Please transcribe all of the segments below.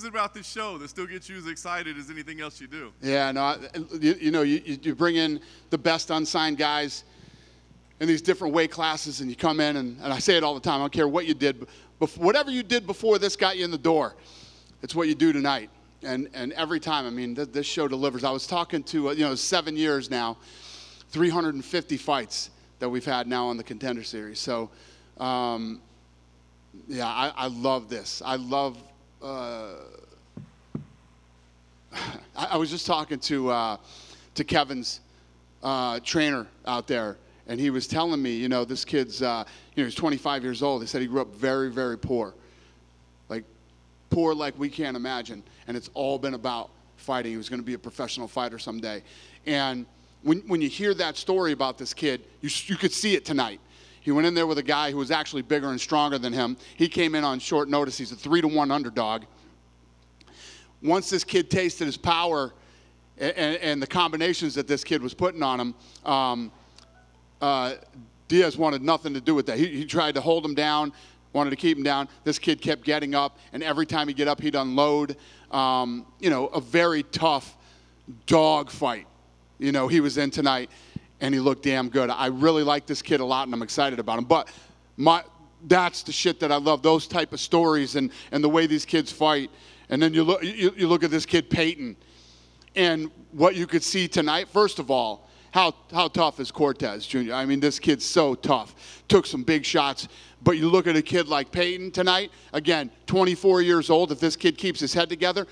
is it about this show that still gets you as excited as anything else you do? Yeah, no, you, you know, you, you bring in the best unsigned guys in these different weight classes, and you come in, and, and I say it all the time. I don't care what you did, but whatever you did before this got you in the door, it's what you do tonight. And and every time, I mean, th- this show delivers. I was talking to, uh, you know, seven years now, 350 fights that we've had now on the Contender Series. So, um, yeah, I, I love this. I love. Uh, I, I was just talking to uh, to Kevin's uh, trainer out there, and he was telling me, you know, this kid's, uh, you know, he's 25 years old. He said he grew up very, very poor, like poor like we can't imagine, and it's all been about fighting. He was going to be a professional fighter someday, and when when you hear that story about this kid, you you could see it tonight. He went in there with a guy who was actually bigger and stronger than him. He came in on short notice. He's a three to one underdog. Once this kid tasted his power and, and the combinations that this kid was putting on him, um, uh, Dias wanted nothing to do with that. He, he tried to hold him down, wanted to keep him down. This kid kept getting up, and every time he'd get up, he'd unload. Um, you know, a very tough dog fight. You know, he was in tonight and he looked damn good. I really like this kid a lot, and I'm excited about him. But my, that's the shit that I love, those type of stories and, and the way these kids fight. And then you look, you, you look at this kid, Payton, and what you could see tonight, first of all, how, how tough is Cortes Jr.? I mean, this kid's so tough. Took some big shots. But you look at a kid like Payton tonight, again, 24 years old. If this kid keeps his head together,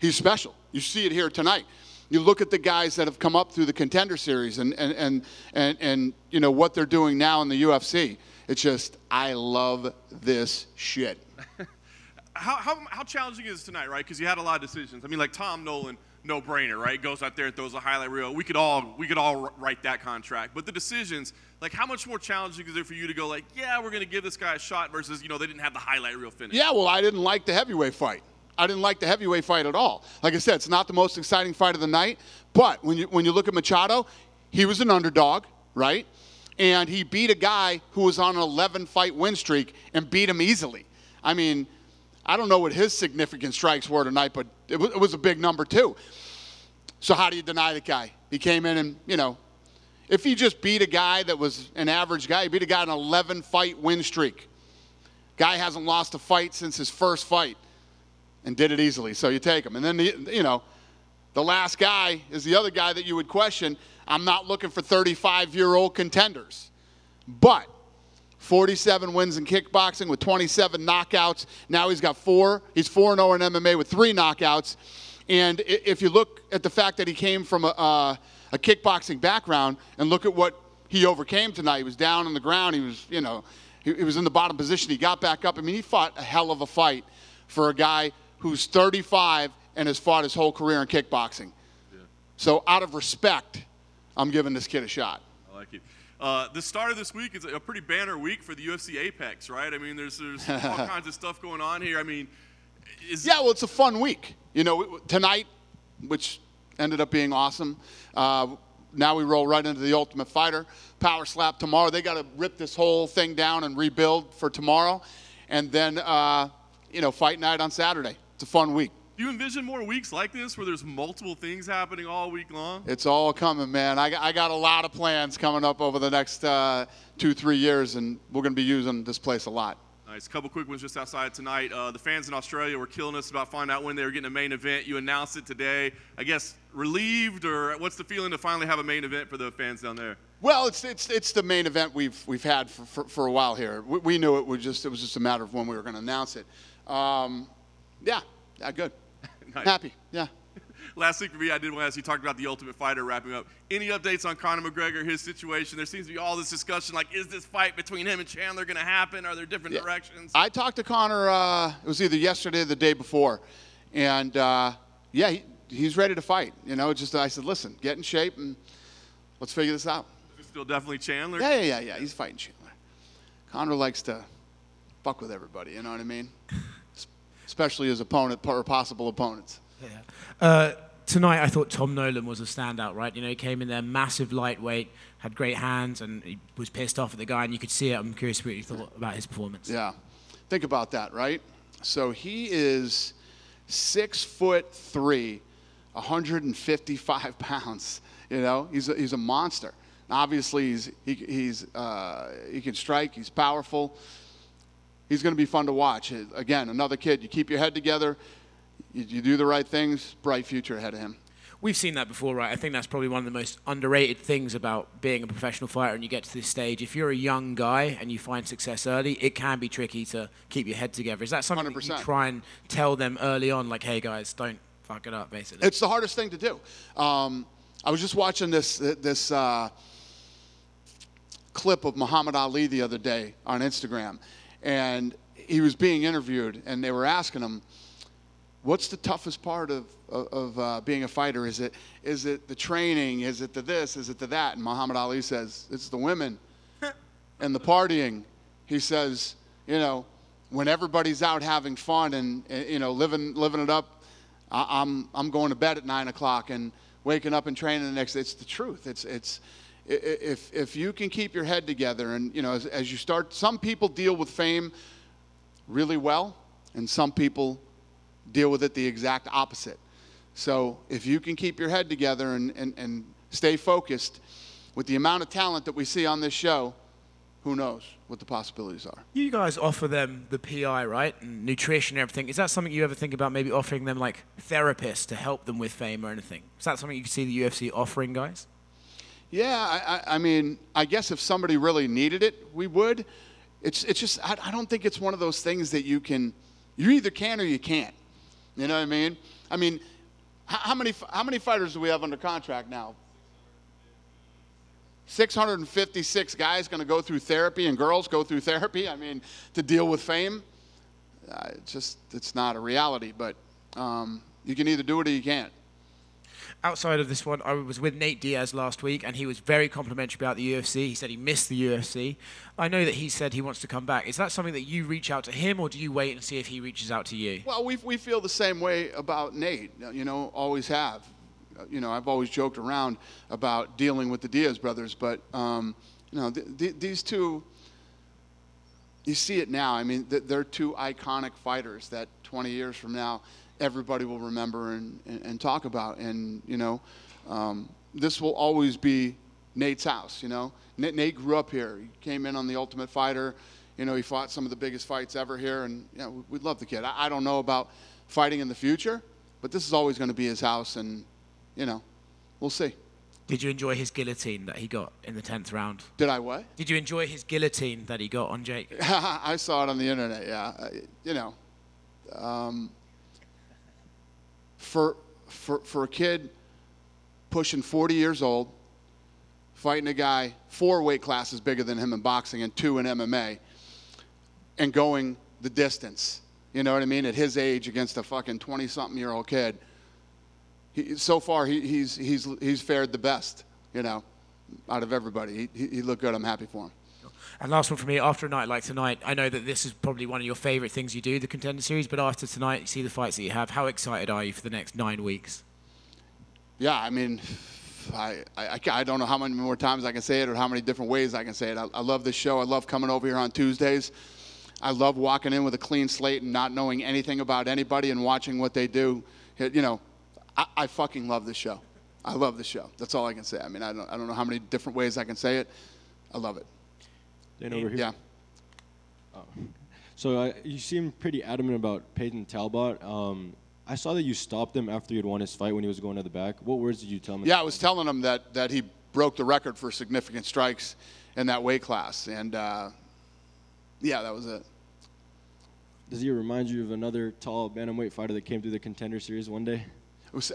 he's special. You see it here tonight you look at the guys that have come up through the contender series and, and, and, and, and you know what they're doing now in the UFC. It's just, I love this shit. how, how, how challenging is tonight, right? Because you had a lot of decisions. I mean, like Tom Nolan, no brainer, right? Goes out there and throws a highlight reel. We could all we could all write that contract. But the decisions, like how much more challenging is it for you to go like, yeah, we're gonna give this guy a shot versus you know they didn't have the highlight reel finish. Yeah, well, I didn't like the heavyweight fight. I didn't like the heavyweight fight at all. Like I said, it's not the most exciting fight of the night, but when you, when you look at Machado, he was an underdog, right? And he beat a guy who was on an 11 fight win streak and beat him easily. I mean, I don't know what his significant strikes were tonight, but it was, it was a big number too. So how do you deny the guy? He came in and, you know, if he just beat a guy that was an average guy, he beat a guy on an 11 fight win streak. Guy hasn't lost a fight since his first fight and did it easily. So you take him. And then, the, you know, the last guy is the other guy that you would question. I'm not looking for 35 year old contenders. But 47 wins in kickboxing with 27 knockouts. Now he's got four. He's 4 0 in MMA with three knockouts. And if you look at the fact that he came from a, a, kickboxing background and look at what he overcame tonight, he was down on the ground. He was, you know, he, he was in the bottom position. He got back up. I mean, he fought a hell of a fight for a guy who's 35 and has fought his whole career in kickboxing. Yeah. So, out of respect, I'm giving this kid a shot. I like it. Uh, the start of this week is a pretty banner week for the UFC Apex, right? I mean, there's, there's all kinds of stuff going on here. I mean, yeah, well, it's a fun week. You know, tonight, which ended up being awesome. Uh, now we roll right into the Ultimate Fighter Power Slap tomorrow. They got to rip this whole thing down and rebuild for tomorrow, and then uh, you know, Fight Night on Saturday. It's a fun week. Do you envision more weeks like this where there's multiple things happening all week long? It's all coming, man. I, I got a lot of plans coming up over the next uh, two, three years, and we're going to be using this place a lot. Nice. A couple quick ones just outside tonight. Uh, the fans in Australia were killing us about finding out when they were getting a main event. You announced it today. I guess relieved, or what's the feeling to finally have a main event for the fans down there? Well, it's it's it's the main event we've we've had for, for, for a while here. We, we, knew it was just it was just a matter of when we were going to announce it. Um, yeah, yeah, good. nice. Happy, yeah. Last week for me, I did want to ask you talked about the Ultimate Fighter wrapping up. Any updates on Conor McGregor, his situation? There seems to be all this discussion like, is this fight between him and Chandler going to happen? Are there different yeah. directions? I talked to Conor, uh, it was either yesterday or the day before. And uh, yeah, he, he's ready to fight. You know, just I said, listen, get in shape and let's figure this out. Is it still definitely Chandler? Yeah, yeah, yeah, yeah. He's fighting Chandler. Conor likes to fuck with everybody, you know what I mean? Especially as opponent or possible opponents. Yeah. Uh, tonight, I thought Tom Nolan was a standout. Right, you know, he came in there massive lightweight, had great hands, and he was pissed off at the guy, and you could see it. I'm curious what you thought about his performance. Yeah, think about that, right? So he is six foot three, 155 pounds. You know, he's a, he's a monster. Obviously, he's, he, he's, uh, he can strike, he's powerful. He's going to be fun to watch. Again, another kid. You keep your head together, you, you do the right things, bright future ahead of him. We've seen that before, right? I think that's probably one of the most underrated things about being a professional fighter and you get to this stage. If you're a young guy and you find success early, it can be tricky to keep your head together. Is that something 100%. that you try and tell them early on, like, hey, guys, don't fuck it up, basically? It's the hardest thing to do. Um, I was just watching this, this uh, clip of Muhammad Ali the other day on Instagram, and he was being interviewed, and they were asking him, what's the toughest part of, of, uh, being a fighter? Is it, is it the training? Is it the this? Is it the that? And Muhammad Ali says, it's the women and the partying. He says, you know, when everybody's out having fun and, you know, living, living it up, I, I'm, I'm going to bed at 9 o'clock and waking up and training the next day. It's the truth. It's, it's, if, if you can keep your head together and, you know, as, as you start, some people deal with fame really well, and some people deal with it the exact opposite. So if you can keep your head together and, and, and stay focused with the amount of talent that we see on this show, who knows what the possibilities are. You guys offer them the PI, right? And nutrition and everything. Is that something you ever think about maybe offering them like therapists to help them with fame or anything? Is that something you see the UFC offering guys? Yeah, I, I mean, I guess if somebody really needed it, we would. It's, it's just, I, I don't think it's one of those things that you can, you either can or you can't. You know what I mean? I mean, how many, how many fighters do we have under contract now? 656 guys going to go through therapy and girls go through therapy. I mean, to deal with fame, uh, it's just, it's not a reality. But um, you can either do it or you can't outside of this one, I was with Nate Diaz last week, and he was very complimentary about the UFC. He said he missed the UFC. I know that he said he wants to come back. Is that something that you reach out to him, or do you wait and see if he reaches out to you? Well, we, we feel the same way about Nate, you know, always have. You know, I've always joked around about dealing with the Diaz brothers, but, um, you know, th- th- these two, you see it now. I mean, th- they're two iconic fighters that 20 years from now, everybody will remember and, and, and talk about. And, you know, um, this will always be Nate's house, you know. Nate, Nate, grew up here. He came in on The Ultimate Fighter. You know, he fought some of the biggest fights ever here. And, yeah, we, we love the kid. I, I don't know about fighting in the future, but this is always going to be his house. And, you know, we'll see. Did you enjoy his guillotine that he got in the 10th round? Did I what? Did you enjoy his guillotine that he got on Jake? I saw it on the internet, yeah. you know, um, for, for, for a kid pushing 40 years old, fighting a guy four weight classes bigger than him in boxing and two in MMA, and going the distance. You know what I mean? At his age against a fucking 20 something year old kid. He, so far, he, he's, he's, he's fared the best, you know, out of everybody. He, he looked good. I'm happy for him. And last one for me, after a night like tonight, I know that this is probably one of your favourite things you do, the contender series, but after tonight, you see the fights that you have. How excited are you for the next nine weeks? Yeah, I mean, I, I, I don't know how many more times I can say it or how many different ways I can say it. I, I love this show. I love coming over here on Tuesdays. I love walking in with a clean slate and not knowing anything about anybody and watching what they do. You know, I, I fucking love this show. I love the show. That's all I can say. I mean, I don't, I don't know how many different ways I can say it. I love it. Over here. Yeah. Oh. So uh, you seem pretty adamant about Payton Talbott. Um, I saw that you stopped him after he'd won his fight when he was going to the back. What words did you tell him? Yeah, I was telling him that, that he broke the record for significant strikes in that weight class. And uh, yeah, that was it. Does he remind you of another tall bantamweight fighter that came through the contender series one day?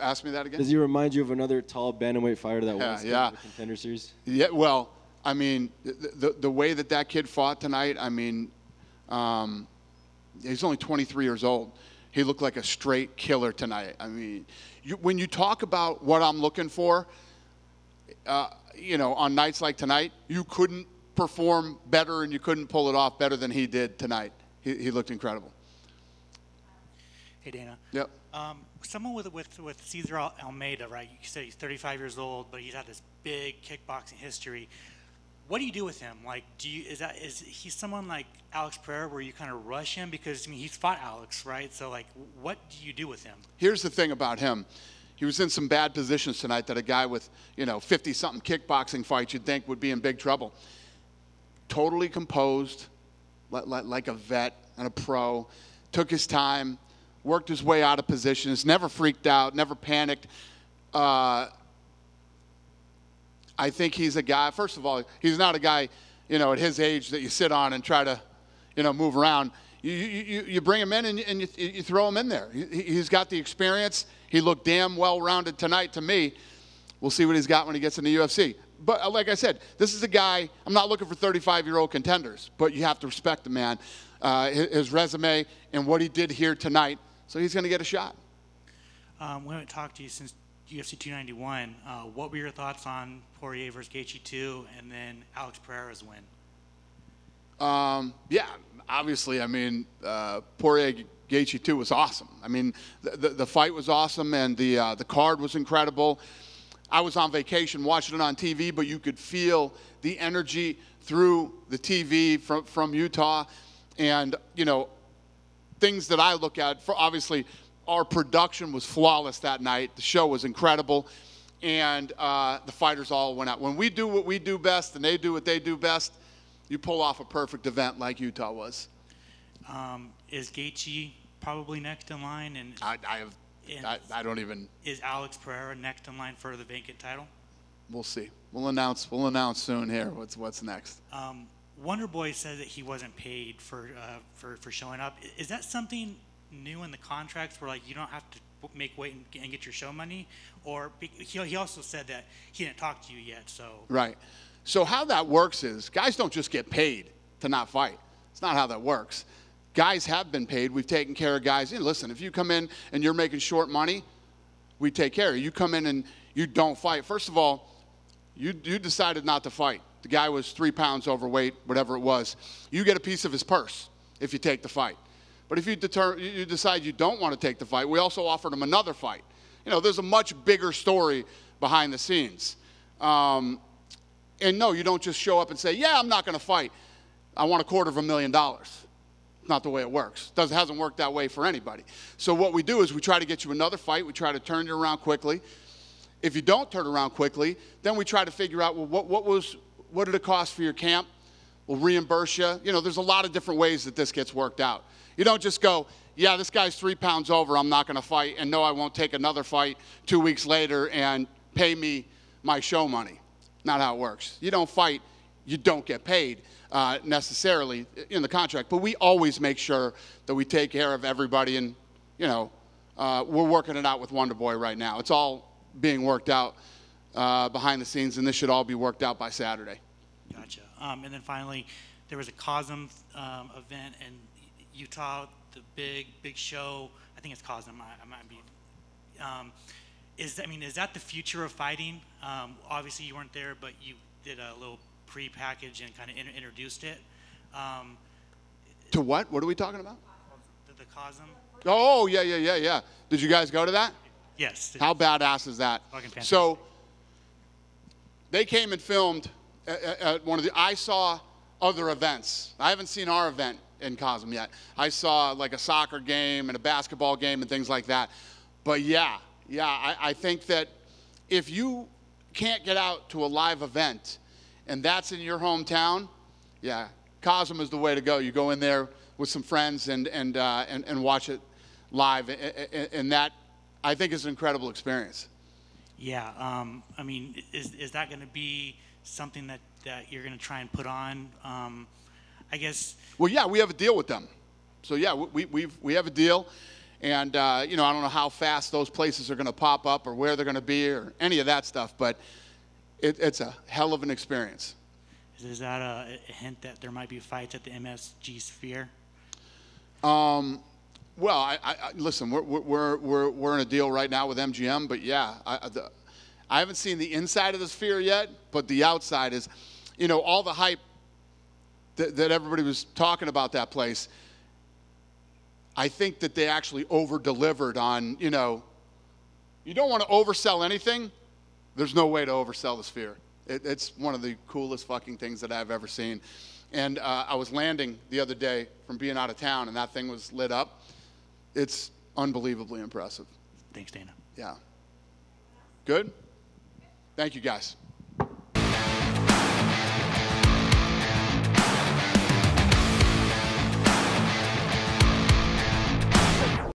Ask me that again. Does he remind you of another tall bantamweight fighter that yeah, won yeah. the contender series? Yeah, well, I mean, the, the, the, way that that kid fought tonight, I mean, um, he's only 23 years old. He looked like a straight killer tonight. I mean, you, when you talk about what I'm looking for, uh, you know, on nights like tonight, you couldn't perform better and you couldn't pull it off better than he did tonight. He, he looked incredible. Hey, Dana. Yep. Um, someone with, with, with Cesar Almeida, right? You said he's 35 years old, but he's had this big kickboxing history what do you do with him? Like, do you is that is he someone like Alex Pereira where you kind of rush him because I mean he's fought Alex, right? So like, what do you do with him? Here's the thing about him. He was in some bad positions tonight that a guy with, you know, 50 something kickboxing fights you'd think would be in big trouble. Totally composed, like a vet and a pro. Took his time, worked his way out of positions, never freaked out, never panicked. Uh, I think he's a guy, first of all, he's not a guy, you know, at his age that you sit on and try to, you know, move around. You, you, you bring him in and, and you, you throw him in there. He, has got the experience. He looked damn well rounded tonight to me. We'll see what he's got when he gets in the UFC. But uh, like I said, this is a guy, I'm not looking for 35 year old contenders, but you have to respect the man, uh, his, his, resume, and what he did here tonight. So he's going to get a shot. Um, we haven't talked to you since UFC 291. Uh, what were your thoughts on Poirier versus Gaethje 2 and then Alex Pereira's win? Um, yeah, obviously, I mean, uh, Poirier Gaethje 2 was awesome. I mean, the, the, the fight was awesome and the, uh, the card was incredible. I was on vacation watching it on TV, but you could feel the energy through the TV from, from Utah. And, you know, things that I look at, for obviously, our production was flawless that night. The show was incredible. And uh, the fighters all went out. When we do what we do best and they do what they do best, you pull off a perfect event like Utah was. Um, is Gaethje probably next in line? And I, I have, I, I, don't even. Is Alex Pereira next in line for the vacant title? We'll see. We'll announce. We'll announce soon here. What's what's next? Um, Wonder Boy said that he wasn't paid for uh, for for showing up. Is that something new in the contracts where like you don't have to make weight and, get your show money, or he, also said that he didn't talk to you yet. So right. So how that works is guys don't just get paid to not fight. It's not how that works. Guys have been paid. We've taken care of guys. Listen, if you come in and you're making short money, we take care of. You come in and you don't fight. First of all, you, you decided not to fight. The guy was three pounds overweight, whatever it was. You get a piece of his purse if you take the fight. But if you, deter, you decide you don't want to take the fight, we also offered him another fight. You know, there's a much bigger story behind the scenes. Um, and no, you don't just show up and say, yeah, I'm not going to fight. I want a quarter of a million dollars. It's not the way it works. It hasn't worked that way for anybody. So what we do is we try to get you another fight. We try to turn you around quickly. If you don't turn around quickly, then we try to figure out, well, what, what, was, what did it cost for your camp? We'll reimburse you. You know, there's a lot of different ways that this gets worked out. You don't just go, yeah, this guy's three pounds over, I'm not going to fight, and no, I won't take another fight two weeks later and pay me my show money. Not how it works. You don't fight, you don't get paid uh, necessarily in the contract. But we always make sure that we take care of everybody, and you know, uh, we're working it out with Wonder Boy right now. It's all being worked out uh, behind the scenes, and this should all be worked out by Saturday. Gotcha. Um, and then finally, there was a COSM um, event in Utah, the big big show. I think it's COSM. I, I might be. Um, is I mean, is that the future of fighting? Um, obviously, you weren't there, but you did a little pre-package and kind of in- introduced it. Um, to what? What are we talking about? The, the COSM. Oh yeah yeah yeah yeah. Did you guys go to that? Yes. How badass is that? So they came and filmed at, at one of the. I saw other events. I haven't seen our event in COSM yet. I saw like a soccer game and a basketball game and things like that. But yeah, yeah, I, I think that if you can't get out to a live event and that's in your hometown, yeah, COSM is the way to go. You go in there with some friends and, and, uh, and, and watch it live. And that, I think, is an incredible experience. Yeah. Um, I mean, is, is that going to be something that, that you're going to try and put on? Um, I guess. Well, yeah, we have a deal with them. So, yeah, we, we've, we have a deal. And, uh, you know, I don't know how fast those places are going to pop up or where they're going to be or any of that stuff. But it, it's a hell of an experience. Is that a, hint that there might be fights at the MSG Sphere? Um, well, I, I, listen, we're, we're, we're, we're in a deal right now with MGM, but yeah, I, the, I haven't seen the inside of the Sphere yet, but the outside is, you know, all the hype that, that everybody was talking about that place. I think that they actually over delivered on, you know, you don't want to oversell anything, there's no way to oversell the sphere. It, it's one of the coolest fucking things that I've ever seen. And uh, I was landing the other day from being out of town, and that thing was lit up. It's unbelievably impressive. Thanks, Dana. Yeah. Good? Thank you, guys.